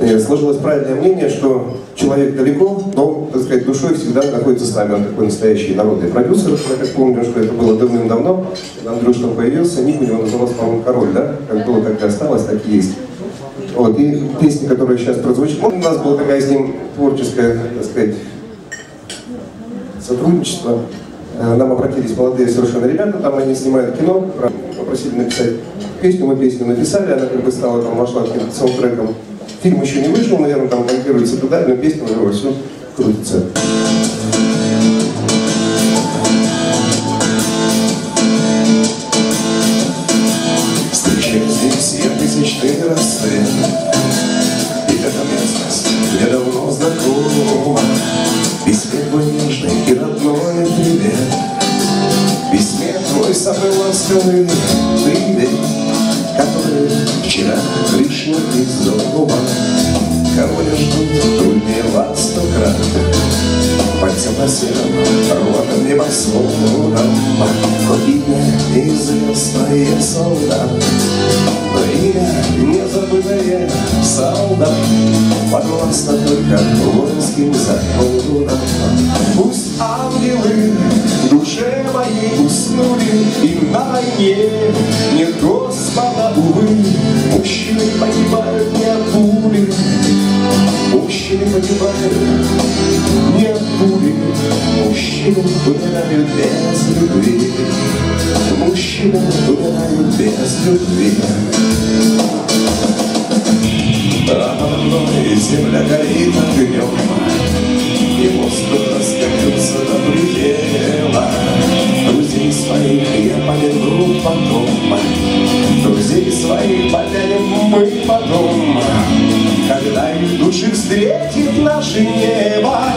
э, сложилось правильное мнение, что человек далеко, но, так сказать, душой всегда находится с нами. Он такой настоящий народный продюсер. Я так помню, что это было давным-давно, Андрюш там появился, ник у него назывался, по-моему, «Король», да? Как было, так и осталось, так и есть. Вот, и песня, которая сейчас прозвучит, ну, у нас была такая с ним творческая, так сказать, сотрудничество. Э, нам обратились молодые совершенно ребята, там они снимают кино, попросили написать песню, мы песню написали, она как бы стала, там, вошла каким-то саундтреком. Фильм еще не вышел, наверное, там монтируется туда, но песня уже все крутится. Встречаю здесь я тысячный рассвет И эта местность мне давно знакома. Письме твой нежный и родной привет. Письме твой самый ласковый привет. Который Темно-серым ротом небосводом Хоть имя неизвестное солдат имя незабытое солдат Подвластно только воинским законам Пусть ангелы душе моей уснули И на войне нет Господа, увы Мужчины погибают не от пули. Мужчины погибают Умирают без любви. Мужчины умирают без любви. А надо мной земля горит огнем И воздух раскатился до предела. Друзей своих я помяну потом. Друзей своих помянем мы потом. Когда их души встретит наше небо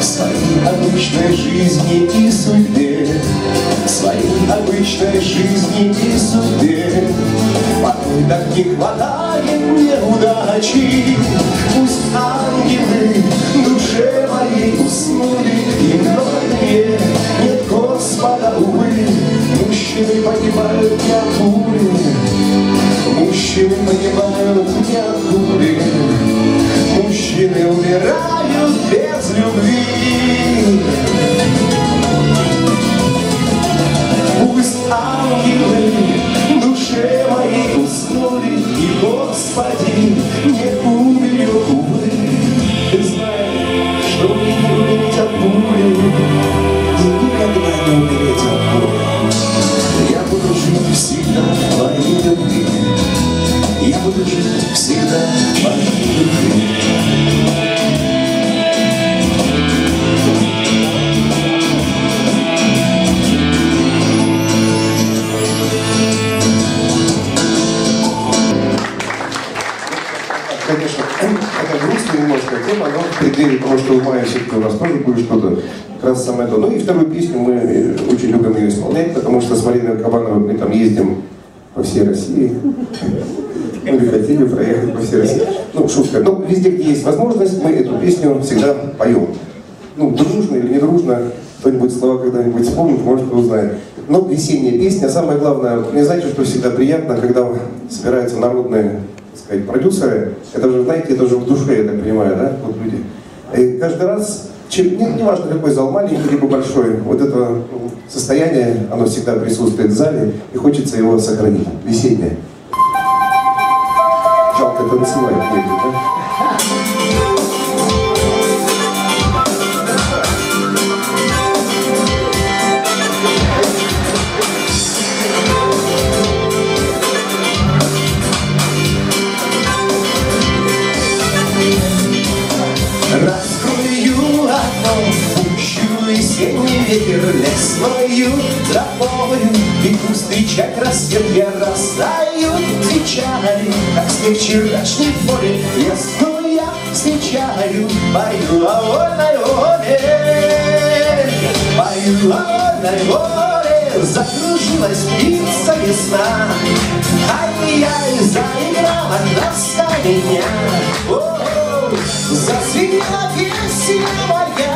Своей обычной жизни и судьбе. Своей обычной жизни и судьбе. Порой так не хватает мне удачи. Пусть ангелы душе моей уснули И мне нет Господа, увы. Мужчины погибают не буду жить в любви Конечно, это грустная немножко тема, но в преддверии в мае все-таки у нас тоже будет что-то как раз самое то. Ну и вторую песню мы э, очень любим ее исполнять, потому что с Мариной Кабановой мы там ездим по всей России. Ну или хотели проехать по всей России. Ну, шутка. Ну, везде, где есть возможность, мы эту песню всегда поем. Ну, дружно или не дружно, кто-нибудь слова когда-нибудь вспомнит, может, кто узнает. Но весенняя песня, самое главное, мне знаете, что всегда приятно, когда собираются народные так сказать, продюсеры, это же, знаете, это же в душе, я так понимаю, да, вот люди. И каждый раз, чем, не, не важно какой зал, маленький либо большой, вот это ну, состояние, оно всегда присутствует в зале, и хочется его сохранить, весеннее. Жалко танцевать негде, да? Раскрою окно, пущу весенний ветер лесною тропою Иду встречать рассвет, я растаю. Печали Как снег вчерашней поле, ясную я встречаю. Пою о вольной воле, пою о вольной воле Закружилась птица весна, Ай-яй, заиграла на меня Засвинела песня моя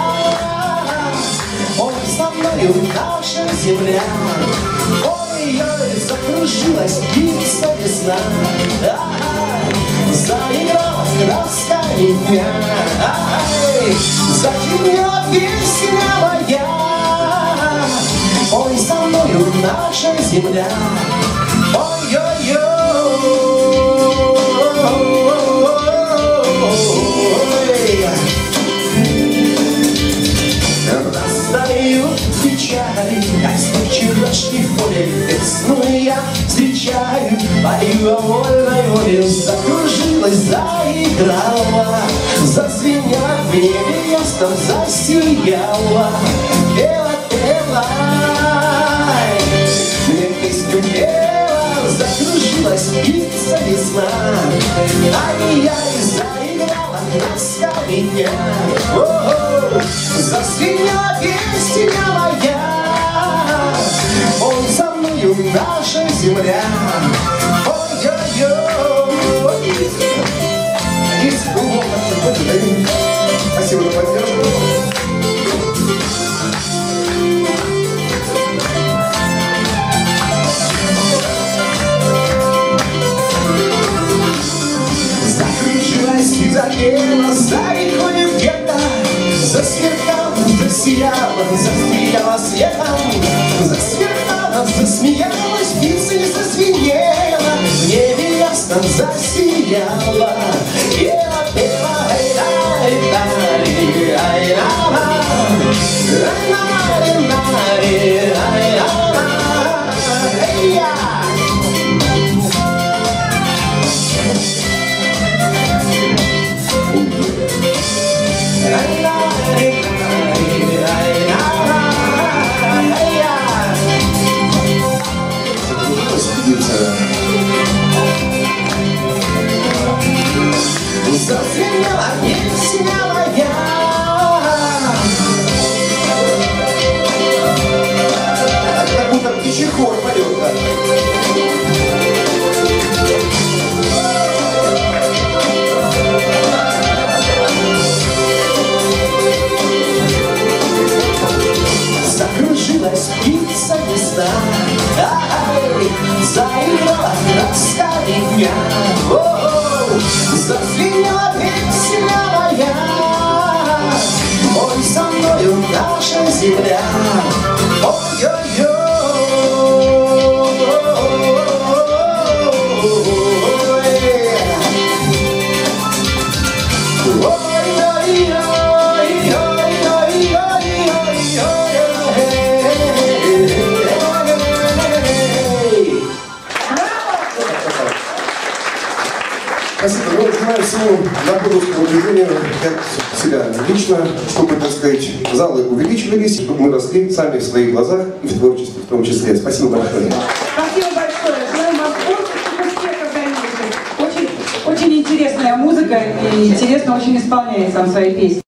Мною наша земля Ой-ой, закружилась птица весна Заиграла красками дня Затемнела песня моя. Ой, за мною наша земля Ягодинность вчерашних полей Весной я встречаю а Полива вольной воли Закружилась, заиграла. Зазвенела в небе ясно Засияла, пела, пела. Мне песню пела Закружилась птица весна. А я и заиграла Ласка меня Нашей наша земля. нам засияла. you down. Желаю всему народовскому движению, как себя лично, чтобы, так сказать, залы увеличивались, чтобы мы росли сами в своих глазах и в творчестве в том числе. Спасибо большое. Спасибо большое. Желаем вам успехов дальнейших. Очень, очень интересная музыка и интересно очень исполняет сам свои песни.